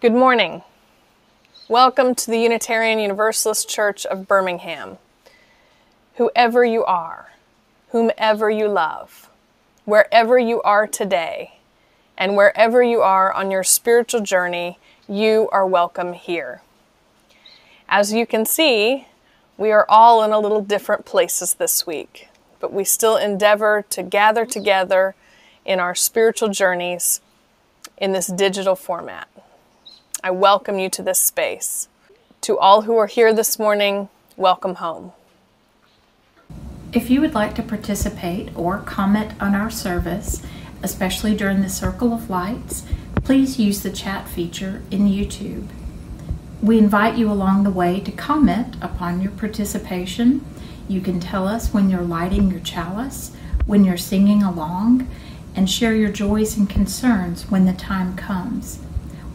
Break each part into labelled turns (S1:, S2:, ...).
S1: Good morning. Welcome to the Unitarian Universalist Church of Birmingham. Whoever you are, whomever you love, wherever you are today, and wherever you are on your spiritual journey, you are welcome here. As you can see, we are all in a little different places this week, but we still endeavor to gather together in our spiritual journeys in this digital format. I welcome you to this space. To all who are here this morning, welcome home.
S2: If you would like to participate or comment on our service, especially during the Circle of Lights, please use the chat feature in YouTube. We invite you along the way to comment upon your participation. You can tell us when you're lighting your chalice, when you're singing along, and share your joys and concerns when the time comes.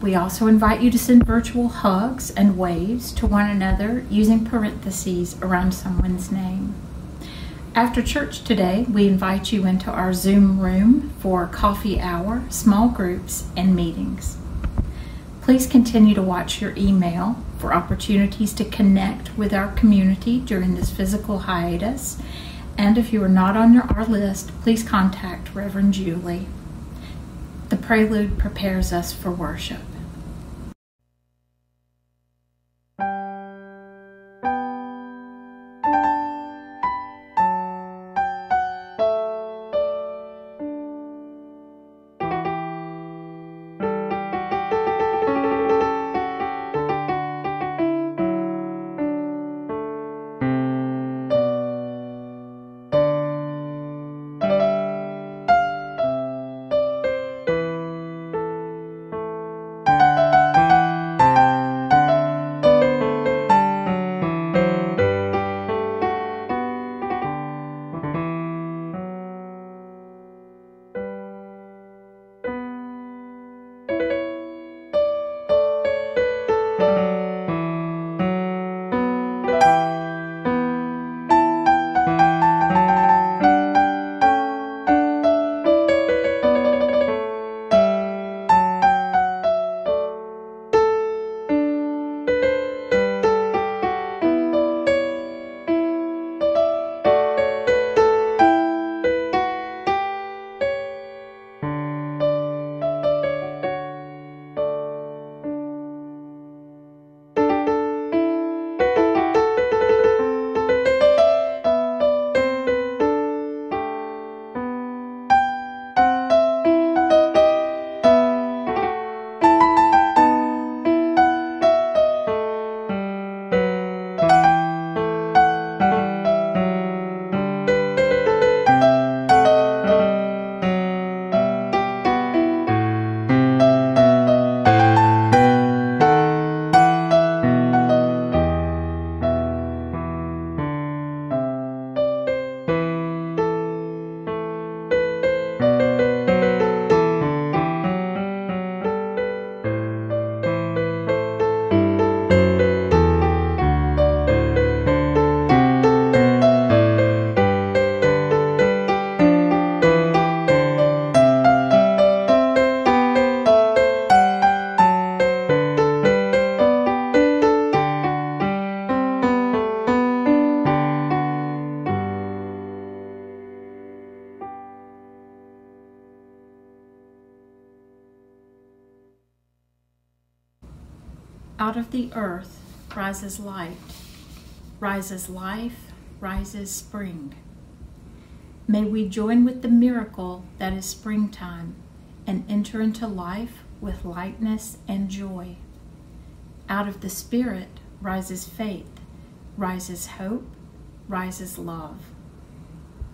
S2: We also invite you to send virtual hugs and waves to one another using parentheses around someone's name. After church today, we invite you into our Zoom room for coffee hour, small groups, and meetings. Please continue to watch your email for opportunities to connect with our community during this physical hiatus. And if you are not on your, our list, please contact Reverend Julie. The prelude prepares us for worship. Earth rises light, rises life, rises spring. May we join with the miracle that is springtime and enter into life with lightness and joy. Out of the Spirit rises faith, rises hope, rises love.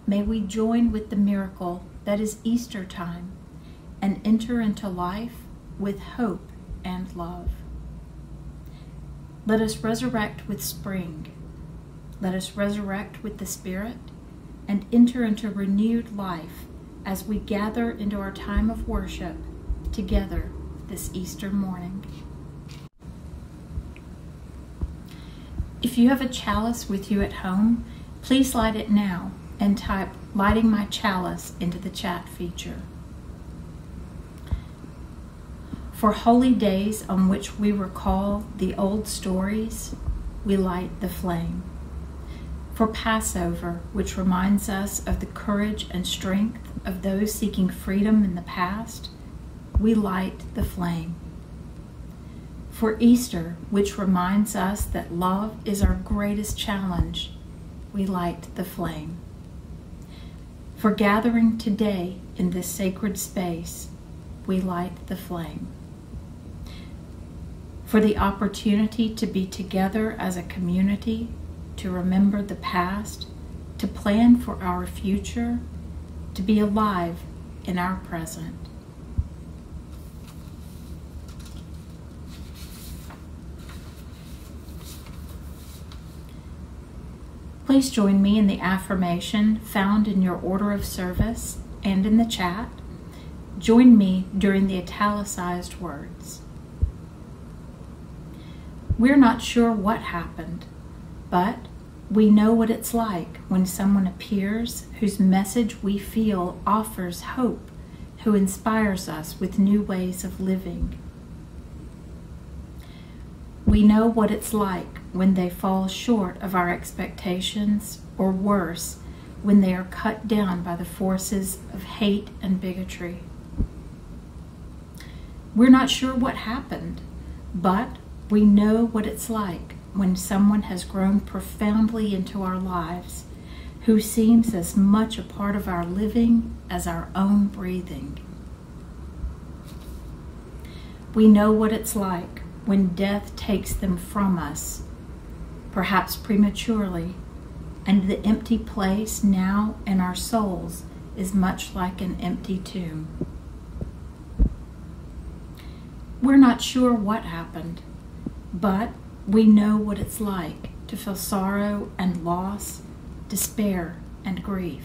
S2: May we join with the miracle that is Easter time and enter into life with hope and love. Let us resurrect with spring. Let us resurrect with the Spirit and enter into renewed life as we gather into our time of worship together this Easter morning. If you have a chalice with you at home, please light it now and type lighting my chalice into the chat feature. For holy days on which we recall the old stories, we light the flame. For Passover, which reminds us of the courage and strength of those seeking freedom in the past, we light the flame. For Easter, which reminds us that love is our greatest challenge, we light the flame. For gathering today in this sacred space, we light the flame. For the opportunity to be together as a community, to remember the past, to plan for our future, to be alive in our present. Please join me in the affirmation found in your order of service and in the chat. Join me during the italicized words. We're not sure what happened, but we know what it's like when someone appears whose message we feel offers hope, who inspires us with new ways of living. We know what it's like when they fall short of our expectations, or worse, when they are cut down by the forces of hate and bigotry. We're not sure what happened, but we know what it's like when someone has grown profoundly into our lives, who seems as much a part of our living as our own breathing. We know what it's like when death takes them from us perhaps prematurely, and the empty place now in our souls is much like an empty tomb. We're not sure what happened, but we know what it's like to feel sorrow and loss, despair and grief.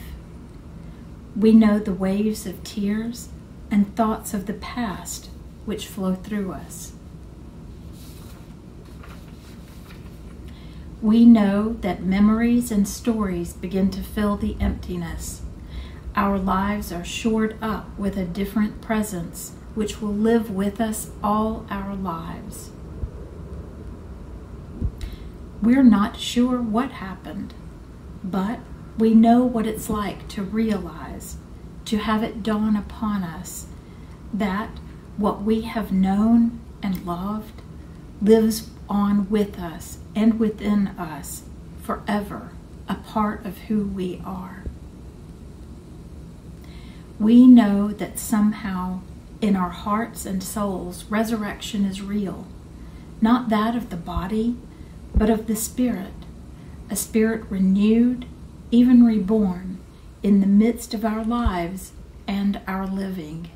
S2: We know the waves of tears and thoughts of the past which flow through us. We know that memories and stories begin to fill the emptiness. Our lives are shored up with a different presence which will live with us all our lives. We're not sure what happened, but we know what it's like to realize, to have it dawn upon us, that what we have known and loved lives on with us and within us forever, a part of who we are. We know that somehow in our hearts and souls, resurrection is real, not that of the body, but of the spirit, a spirit renewed, even reborn, in the midst of our lives and our living.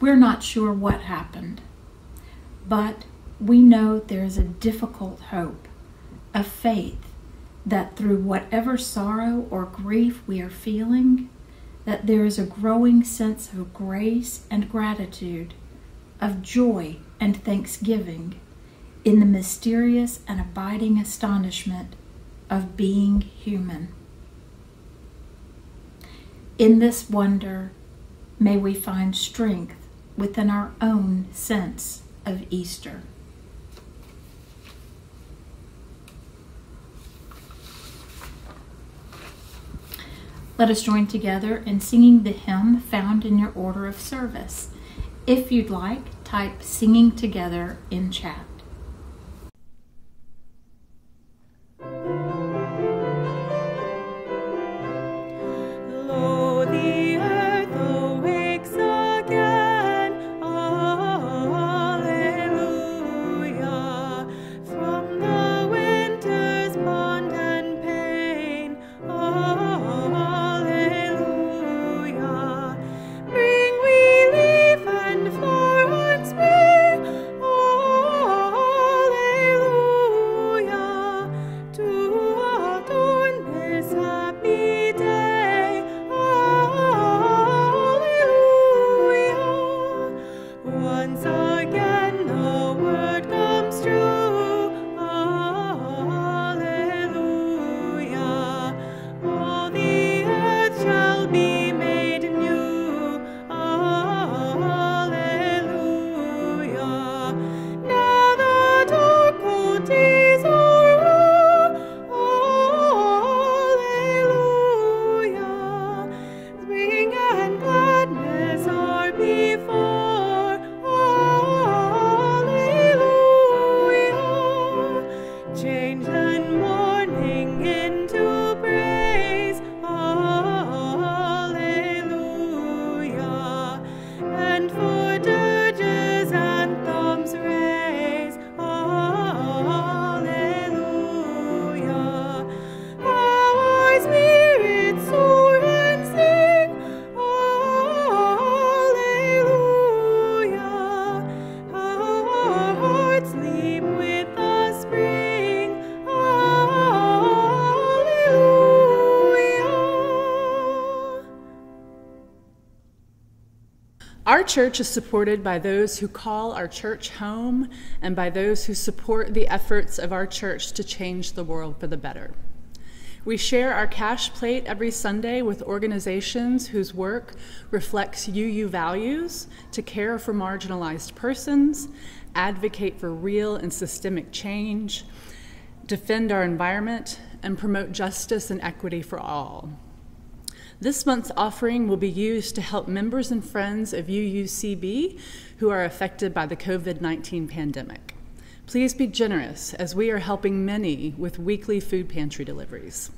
S2: We're not sure what happened, but we know there is a difficult hope, a faith that through whatever sorrow or grief we are feeling, that there is a growing sense of grace and gratitude, of joy and thanksgiving in the mysterious and abiding astonishment of being human. In this wonder, may we find strength within our own sense of Easter. Let us join together in singing the hymn found in your order of service. If you'd like, type Singing Together in chat.
S3: Church is supported by those who call our church home and by those who support the efforts of our church to change the world for the better. We share our cash plate every Sunday with organizations whose work reflects UU values to care for marginalized persons, advocate for real and systemic change, defend our environment, and promote justice and equity for all. This month's offering will be used to help members and friends of UUCB who are affected by the COVID 19 pandemic. Please be generous as we are helping many with weekly food pantry deliveries.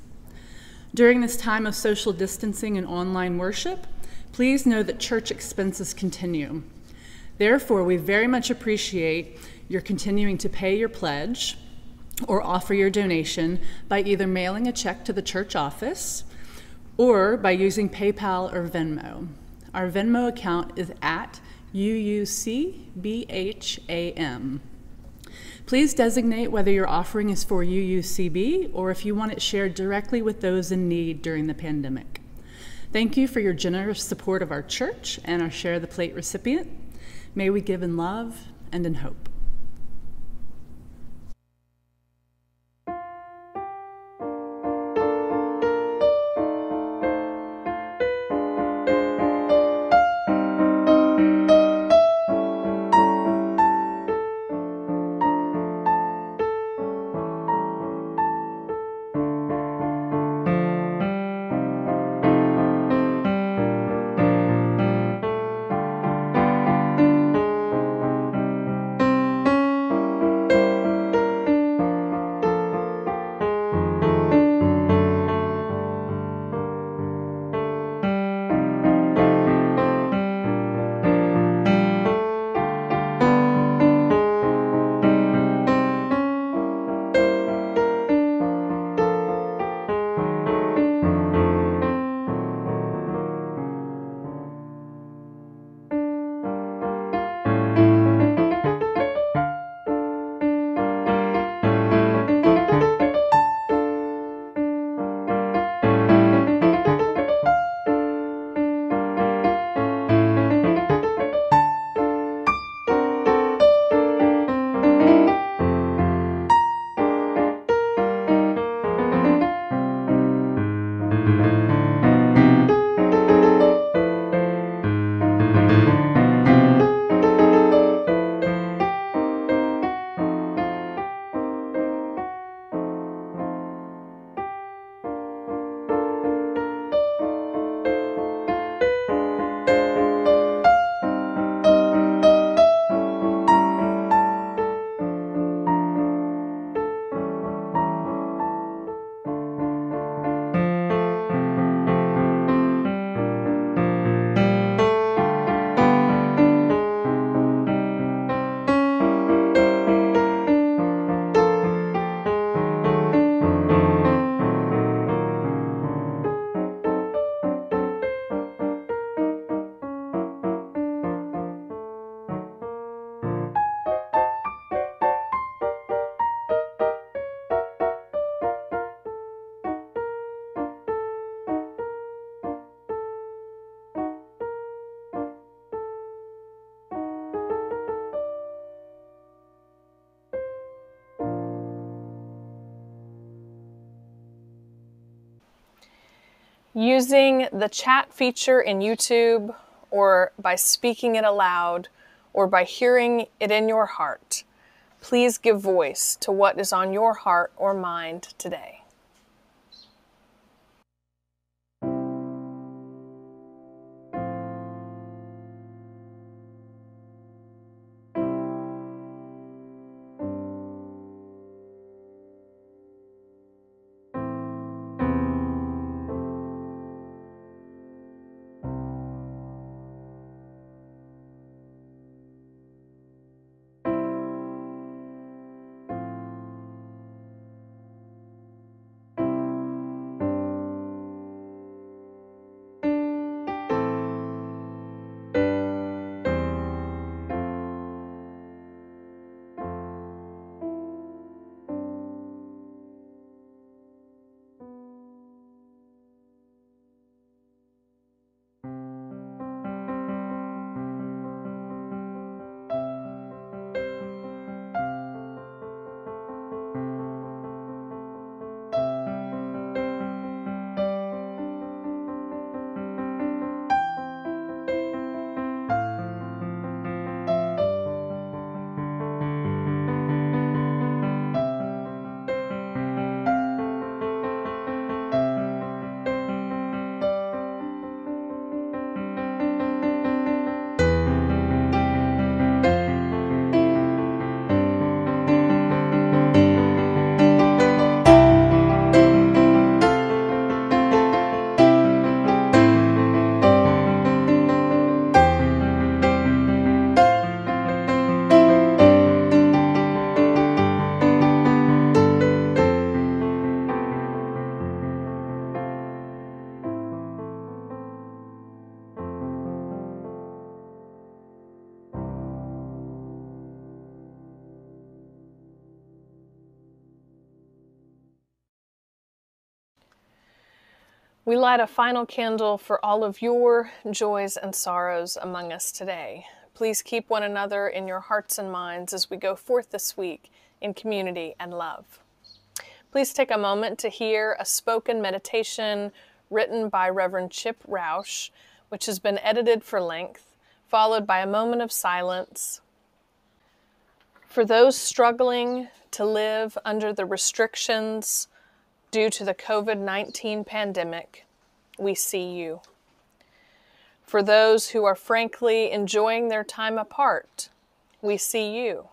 S3: During this time of social distancing and online worship, please know that church expenses continue. Therefore, we very much appreciate your continuing to pay your pledge or offer your donation by either mailing a check to the church office or by using PayPal or Venmo. Our Venmo account is at UUCBHAM. Please designate whether your offering is for UUCB or if you want it shared directly with those in need during the pandemic. Thank you for your generous support of our church and our Share the Plate recipient. May we give in love and in hope.
S1: Using the chat feature in YouTube or by speaking it aloud or by hearing it in your heart. Please give voice to what is on your heart or mind today. We light a final candle for all of your joys and sorrows among us today. Please keep one another in your hearts and minds as we go forth this week in community and love. Please take a moment to hear a spoken meditation written by Reverend Chip Roush, which has been edited for length, followed by a moment of silence. For those struggling to live under the restrictions due to the COVID 19 pandemic, we see you. For those who are frankly enjoying their time apart, we see you.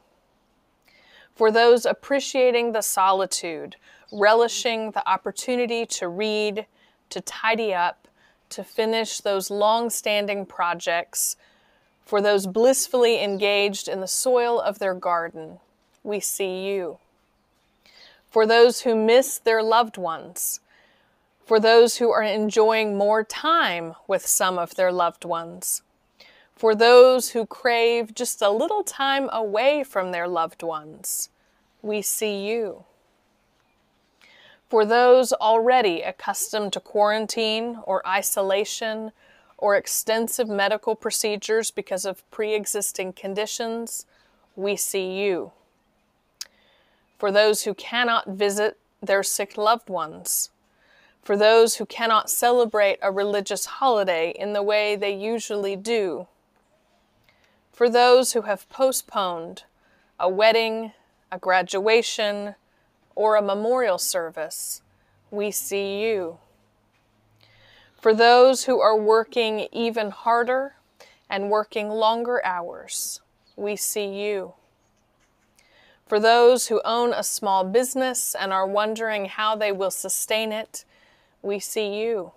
S1: For those appreciating the solitude, relishing the opportunity to read, to tidy up, to finish those long standing projects, for those blissfully engaged in the soil of their garden, we see you. For those who miss their loved ones, for those who are enjoying more time with some of their loved ones, for those who crave just a little time away from their loved ones, we see you. For those already accustomed to quarantine or isolation or extensive medical procedures because of pre existing conditions, we see you. For those who cannot visit their sick loved ones, for those who cannot celebrate a religious holiday in the way they usually do, for those who have postponed a wedding, a graduation, or a memorial service, we see you. For those who are working even harder and working longer hours, we see you. For those who own a small business and are wondering how they will sustain it, we see you.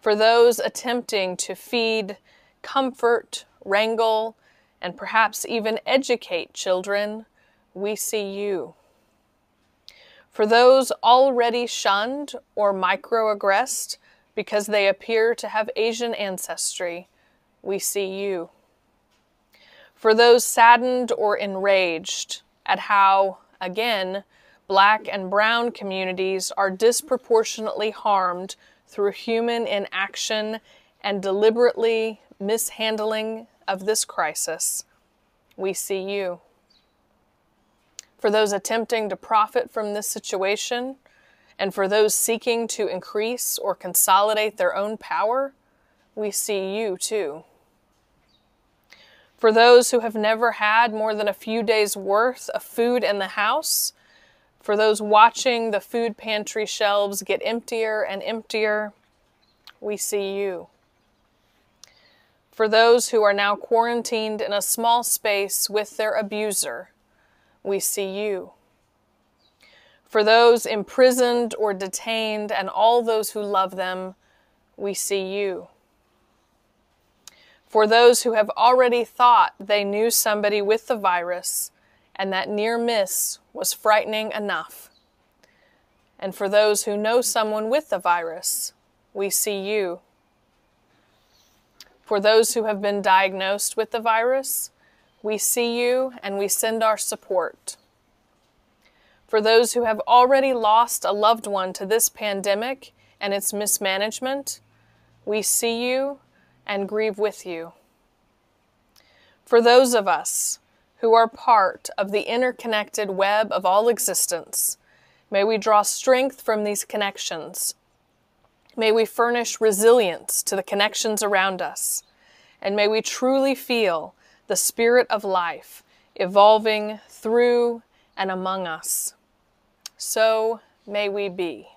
S1: For those attempting to feed, comfort, wrangle, and perhaps even educate children, we see you. For those already shunned or microaggressed because they appear to have Asian ancestry, we see you. For those saddened or enraged at how, again, black and brown communities are disproportionately harmed through human inaction and deliberately mishandling of this crisis, we see you. For those attempting to profit from this situation, and for those seeking to increase or consolidate their own power, we see you too. For those who have never had more than a few days' worth of food in the house, for those watching the food pantry shelves get emptier and emptier, we see you. For those who are now quarantined in a small space with their abuser, we see you for those imprisoned or detained and all those who love them, we see you. For those who have already thought they knew somebody with the virus and that near miss was frightening enough. And for those who know someone with the virus, we see you. For those who have been diagnosed with the virus, we see you and we send our support. For those who have already lost a loved one to this pandemic and its mismanagement, we see you and grieve with you. For those of us who are part of the interconnected web of all existence, may we draw strength from these connections. May we furnish resilience to the connections around us, and may we truly feel the spirit of life evolving through and among us so may we be.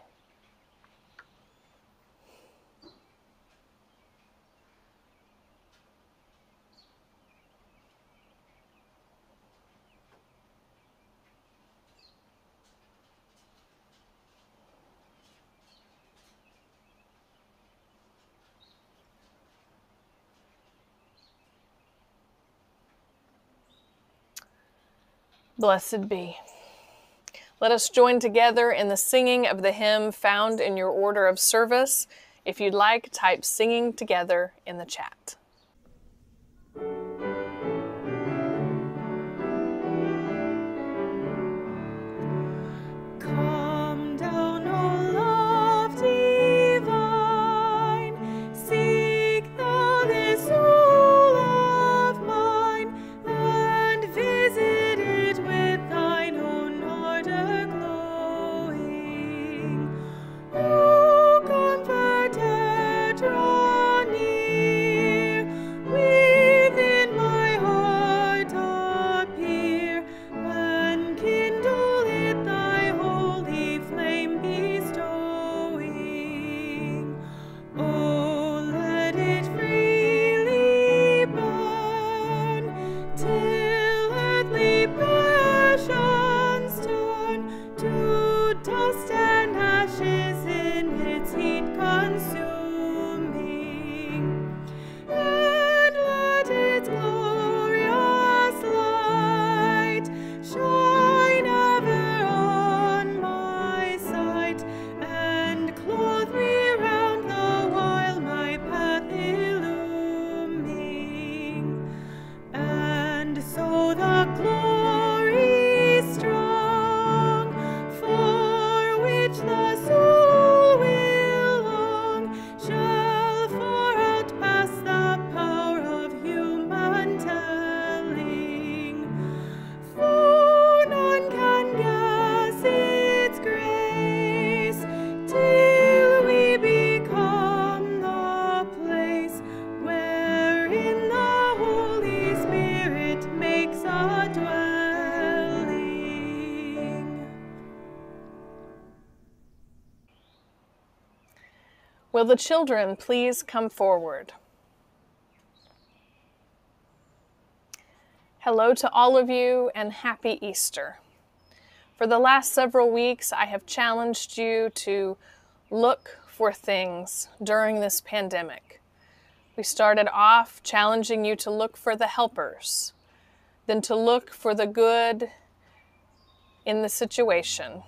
S1: Blessed be. Let us join together in the singing of the hymn found in your order of service. If you'd like, type singing together in the chat. Will the children please come forward? Hello to all of you and happy Easter. For the last several weeks, I have challenged you to look for things during this pandemic. We started off challenging you to look for the helpers, then to look for the good in the situation,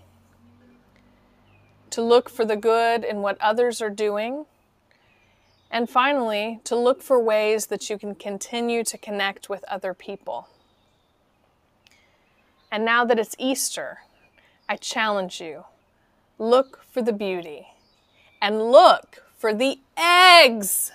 S1: to look for the good in what others are doing, and finally, to look for ways that you can continue to connect with other people. And now that it's Easter, I challenge you look for the beauty and look for the eggs.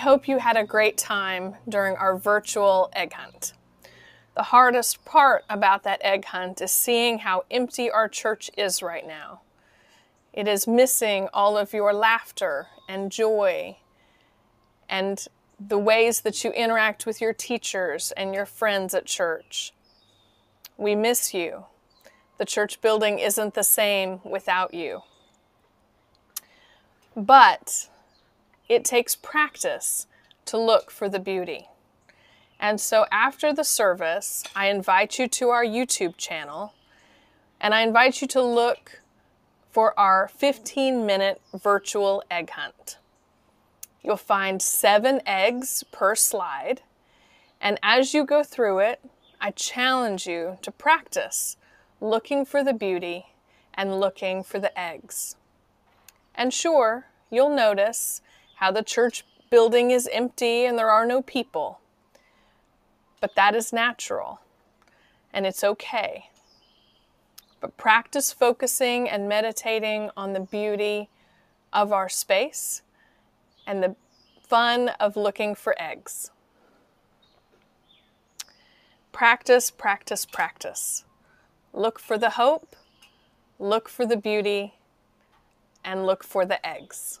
S1: Hope you had a great time during our virtual egg hunt. The hardest part about that egg hunt is seeing how empty our church is right now. It is missing all of your laughter and joy and the ways that you interact with your teachers and your friends at church. We miss you. The church building isn't the same without you. But it takes practice to look for the beauty. And so after the service, I invite you to our YouTube channel and I invite you to look for our 15 minute virtual egg hunt. You'll find seven eggs per slide. And as you go through it, I challenge you to practice looking for the beauty and looking for the eggs. And sure, you'll notice how the church building is empty and there are no people. But that is natural and it's okay. But practice focusing and meditating on the beauty of our space and the fun of looking for eggs. Practice, practice, practice. Look for the hope, look for the beauty, and look for the eggs.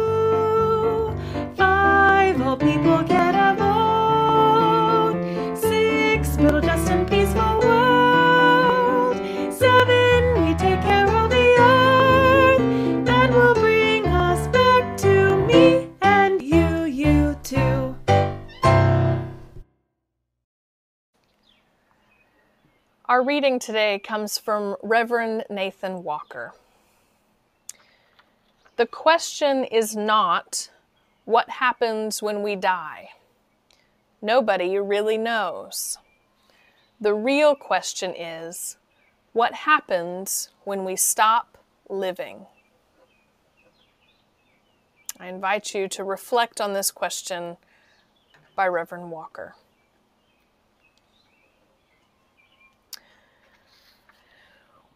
S1: Our reading today comes from Reverend Nathan Walker. The question is not what happens when we die. Nobody really knows. The real question is what happens when we stop living? I invite you to reflect on this question by Reverend Walker.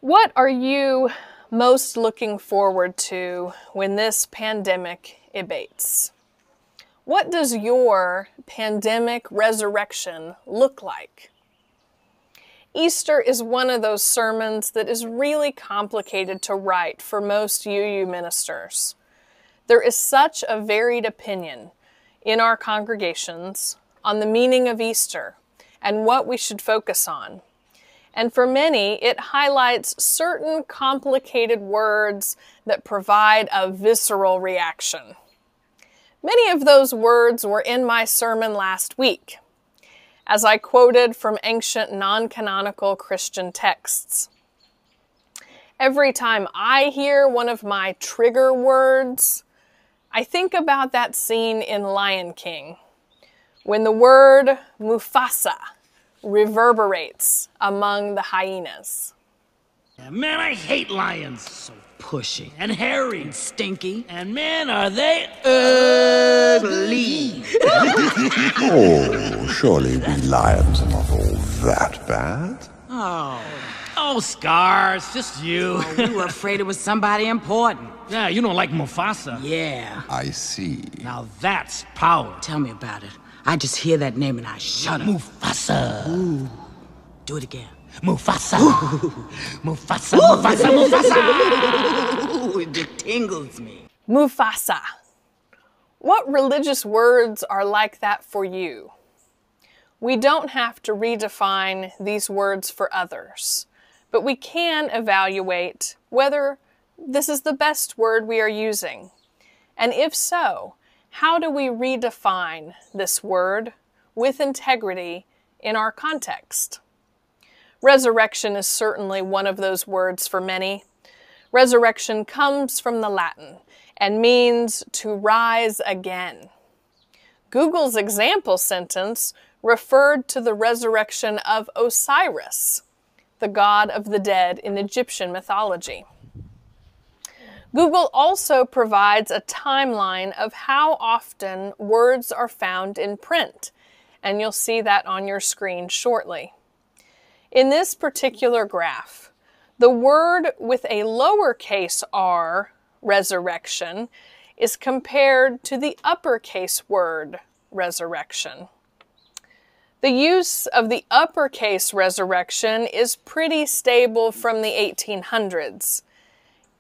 S1: What are you most looking forward to when this pandemic abates? What does your pandemic resurrection look like? Easter is one of those sermons that is really complicated to write for most UU ministers. There is such a varied opinion in our congregations on the meaning of Easter and what we should focus on. And for many, it highlights certain complicated words that provide a visceral reaction. Many of those words were in my sermon last week, as I quoted from ancient non canonical Christian texts. Every time I hear one of my trigger words, I think about that scene in Lion King when the word Mufasa reverberates among the hyenas.
S4: Yeah, man, I hate lions. So
S5: pushy
S4: and hairy
S5: and stinky.
S4: And man, are they
S5: ugly.
S6: oh, surely we lions are not all that bad.
S5: Oh.
S4: Oh, Scars, just you.
S5: Oh, we were afraid it was somebody important.
S4: Yeah, you don't like Mufasa.
S5: Yeah.
S6: I see.
S4: Now that's power.
S5: Tell me about it. I just hear that name and I shut up.
S4: Mufasa.
S5: Ooh. Do it again.
S4: Mufasa. Mufasa, Mufasa, Mufasa.
S5: Ooh, it tingles me.
S1: Mufasa. What religious words are like that for you? We don't have to redefine these words for others, but we can evaluate whether this is the best word we are using. And if so, how do we redefine this word with integrity in our context? Resurrection is certainly one of those words for many. Resurrection comes from the Latin and means to rise again. Google's example sentence referred to the resurrection of Osiris, the god of the dead in Egyptian mythology. Google also provides a timeline of how often words are found in print, and you'll see that on your screen shortly. In this particular graph, the word with a lowercase r, resurrection, is compared to the uppercase word, resurrection. The use of the uppercase resurrection is pretty stable from the 1800s.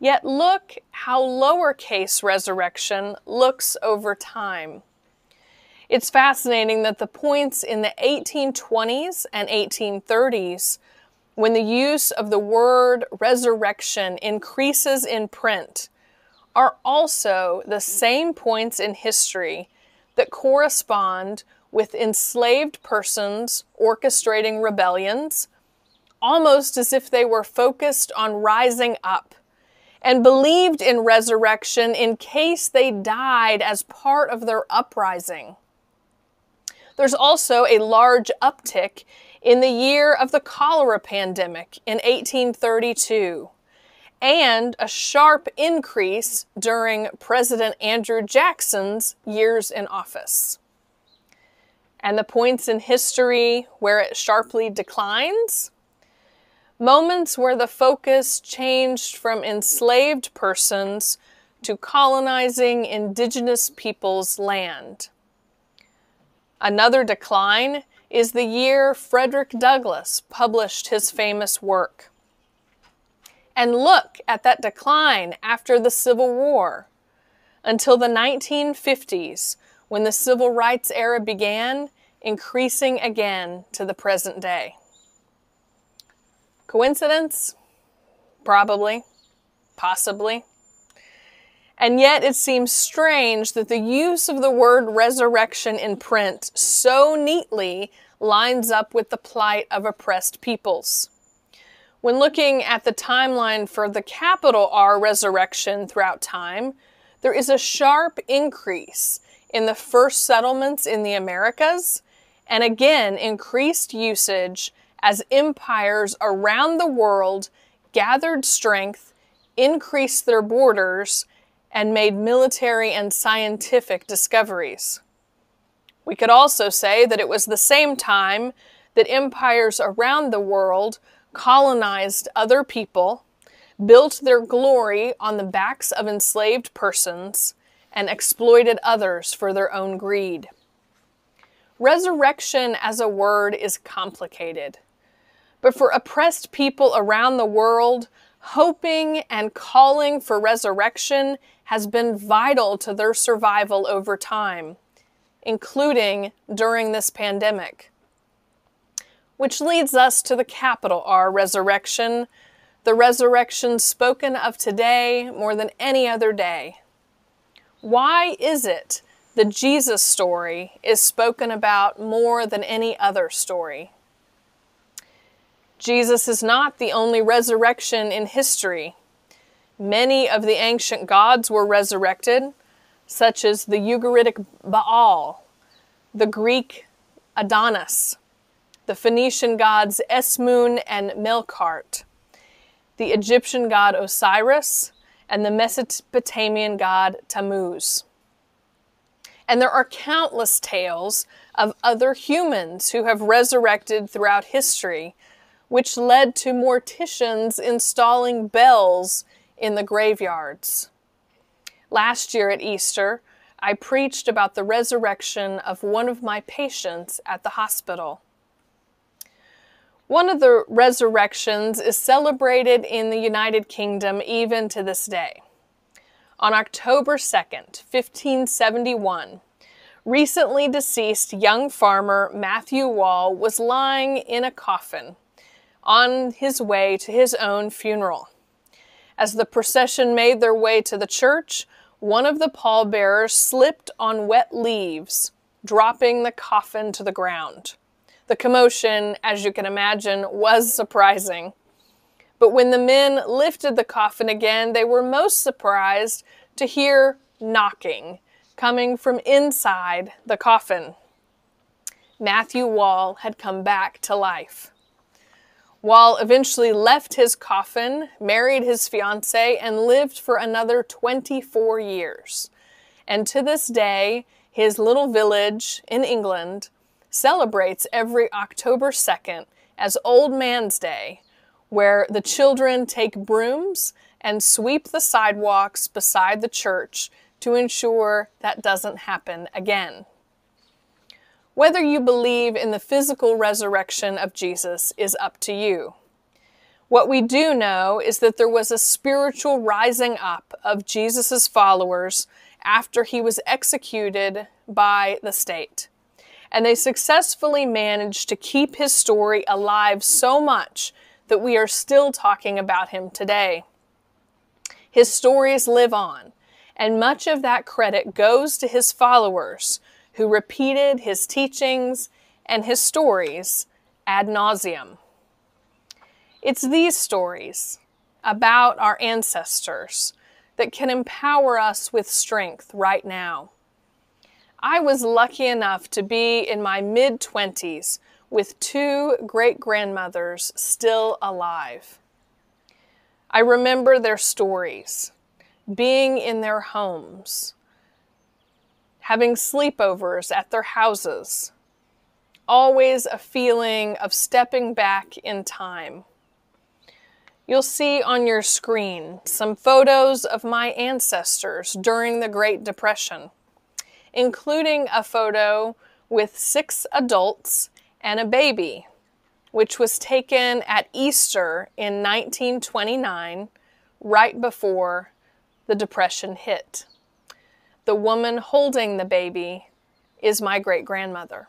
S1: Yet look how lowercase resurrection looks over time. It's fascinating that the points in the 1820s and 1830s, when the use of the word resurrection increases in print, are also the same points in history that correspond with enslaved persons orchestrating rebellions, almost as if they were focused on rising up and believed in resurrection in case they died as part of their uprising. There's also a large uptick in the year of the cholera pandemic in 1832, and a sharp increase during President Andrew Jackson's years in office. And the points in history where it sharply declines moments where the focus changed from enslaved persons to colonizing indigenous peoples' land. Another decline is the year Frederick Douglass published his famous work. And look at that decline after the Civil War until the 1950s when the civil rights era began, increasing again to the present day. Coincidence? Probably. Possibly. And yet it seems strange that the use of the word resurrection in print so neatly lines up with the plight of oppressed peoples. When looking at the timeline for the capital R resurrection throughout time, there is a sharp increase in the first settlements in the Americas, and again, increased usage as empires around the world gathered strength, increased their borders, and made military and scientific discoveries. We could also say that it was the same time that empires around the world colonized other people, built their glory on the backs of enslaved persons, and exploited others for their own greed. Resurrection as a word is complicated, but for oppressed people around the world, hoping and calling for resurrection has been vital to their survival over time, including during this pandemic which leads us to the capital R resurrection, the resurrection spoken of today more than any other day. Why is it the Jesus story is spoken about more than any other story? Jesus is not the only resurrection in history. Many of the ancient gods were resurrected, such as the Ugaritic Baal, the Greek Adonis, the Phoenician gods Esmun and Melkart, the Egyptian god Osiris, and the Mesopotamian god Tammuz. And there are countless tales of other humans who have resurrected throughout history, which led to morticians installing bells in the graveyards. Last year at Easter, I preached about the resurrection of one of my patients at the hospital. One of the resurrections is celebrated in the United Kingdom even to this day. On October 2nd, 1571, recently deceased young farmer Matthew Wall was lying in a coffin on his way to his own funeral. As the procession made their way to the church, one of the pallbearers slipped on wet leaves, dropping the coffin to the ground. The commotion, as you can imagine, was surprising. But when the men lifted the coffin again, they were most surprised to hear knocking coming from inside the coffin. Matthew Wall had come back to life. Wall eventually left his coffin, married his fiancee, and lived for another 24 years. And to this day, his little village in England celebrates every October 2nd as Old Man's Day, where the children take brooms and sweep the sidewalks beside the church to ensure that doesn't happen again. Whether you believe in the physical resurrection of Jesus is up to you. What we do know is that there was a spiritual rising up of Jesus' followers after he was executed by the state and they successfully managed to keep his story alive so much that we are still talking about him today. His stories live on, and much of that credit goes to his followers who repeated his teachings and his stories ad nauseum. It's these stories about our ancestors that can empower us with strength right now. I was lucky enough to be in my mid 20s with two great grandmothers still alive. I remember their stories, being in their homes, having sleepovers at their houses, always a feeling of stepping back in time. You'll see on your screen some photos of my ancestors during the Great Depression including a photo with six adults and a baby, which was taken at Easter in 1929, right before the Depression hit. The woman holding the baby is my great grandmother.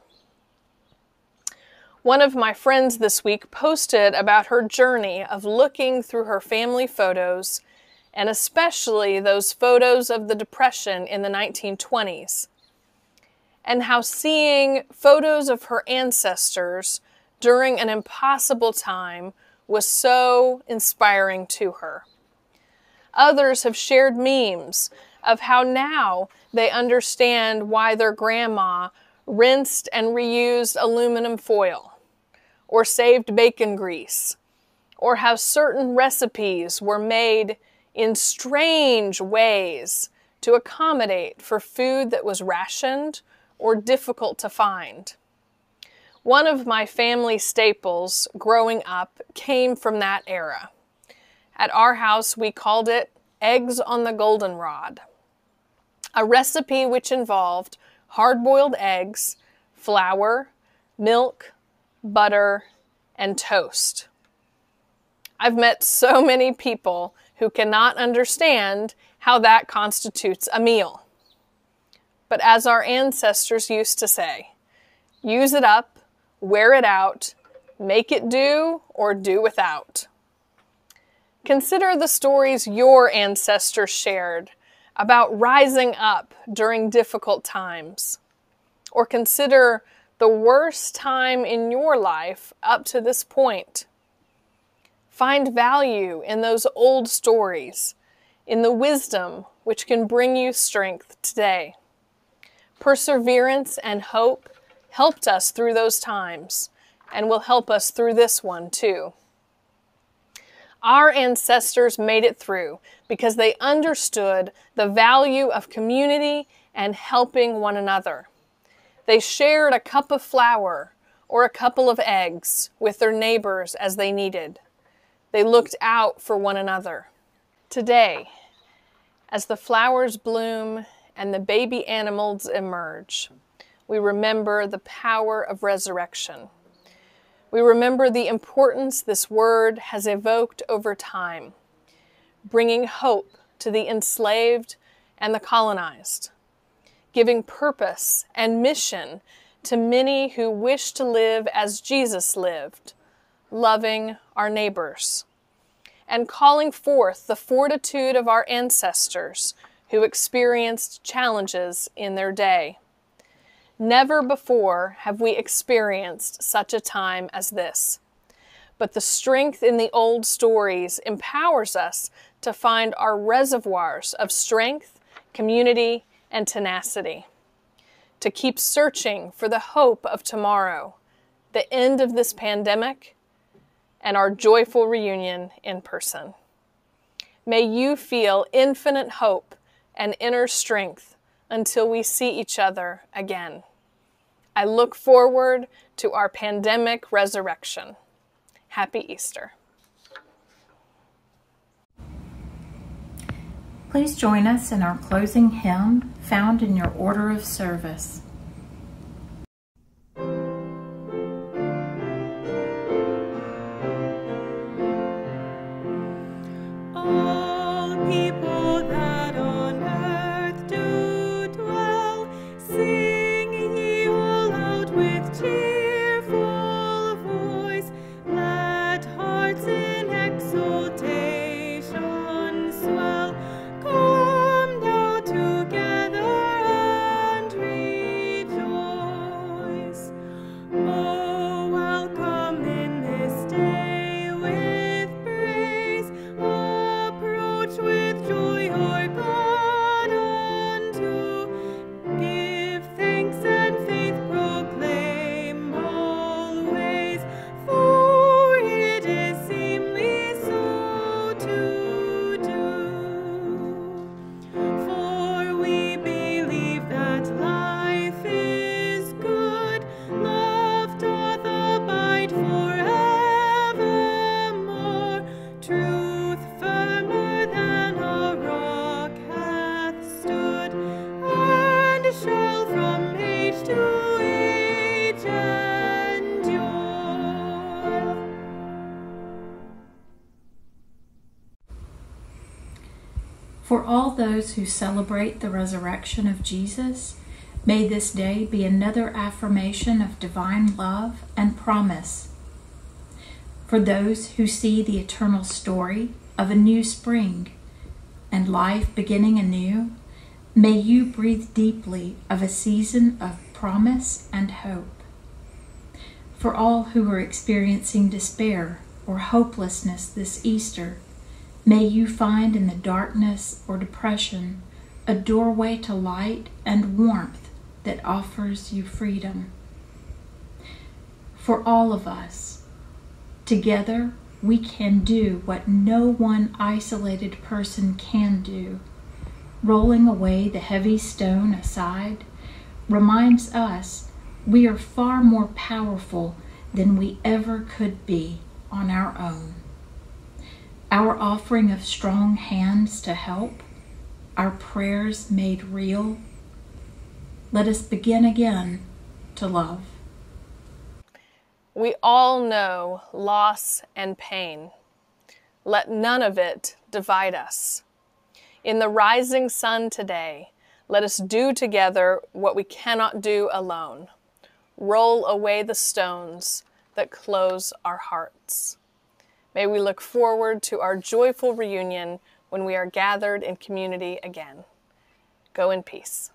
S1: One of my friends this week posted about her journey of looking through her family photos, and especially those photos of the Depression in the 1920s and how seeing photos of her ancestors during an impossible time was so inspiring to her. Others have shared memes of how now they understand why their grandma rinsed and reused aluminum foil, or saved bacon grease, or how certain recipes were made in strange ways to accommodate for food that was rationed or difficult to find. One of my family staples growing up came from that era. At our house, we called it eggs on the goldenrod, a recipe which involved hard boiled eggs, flour, milk, butter, and toast. I've met so many people who cannot understand how that constitutes a meal. But as our ancestors used to say, use it up, wear it out, make it do, or do without. Consider the stories your ancestors shared about rising up during difficult times. Or consider the worst time in your life up to this point. Find value in those old stories, in the wisdom which can bring you strength today. Perseverance and hope helped us through those times and will help us through this one too. Our ancestors made it through because they understood the value of community and helping one another. They shared a cup of flour or a couple of eggs with their neighbors as they needed. They looked out for one another. Today, as the flowers bloom and the baby animals emerge, we remember the power of resurrection. We remember the importance this word has evoked over time, bringing hope to the enslaved and the colonized, giving purpose and mission to many who wish to live as Jesus lived, loving our neighbors, and calling forth the fortitude of our ancestors who experienced challenges in their day. Never before have we experienced such a time as this. But the strength in the old stories empowers us to find our reservoirs of strength, community, and tenacity. To keep searching for the hope of tomorrow, the end of this pandemic, and our joyful reunion in person. May you feel infinite hope and inner strength until we see each other again. I look forward to our pandemic resurrection. Happy Easter.
S7: Please join us in our closing hymn found in your order of service. For all those who celebrate the resurrection of Jesus, may this day be another affirmation of divine love and promise. For those who see the eternal story of a new spring and life beginning anew, may you breathe deeply of a season of promise and hope. For all who are experiencing despair
S2: or hopelessness this Easter, may you find in the darkness or depression a doorway to light and warmth that offers you freedom. For all of us, together we can do what no one isolated person can do. Rolling away the heavy stone aside reminds us we are far more powerful than we ever could be on our own. Our offering of strong hands to help, our prayers made real. Let us begin again to love.
S1: We all know loss and pain. Let none of it divide us. In the rising sun today, let us do together what we cannot do alone. Roll away the stones that close our hearts. May we look forward to our joyful reunion when we are gathered in community again. Go in peace.